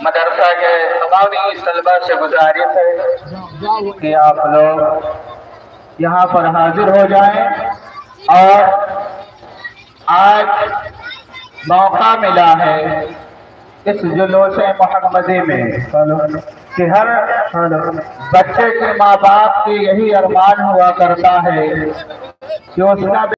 مدرسہ کے تمام طلبا سے گزارش ہے کہ آپ لوگ यहाँ पर हाजिर हो जाएँ और आज मौका मिला है इस जुलूस मोहम्मदी में कि हर बच्चे के माँ बाप की यही अरमान हुआ करता है कि उसका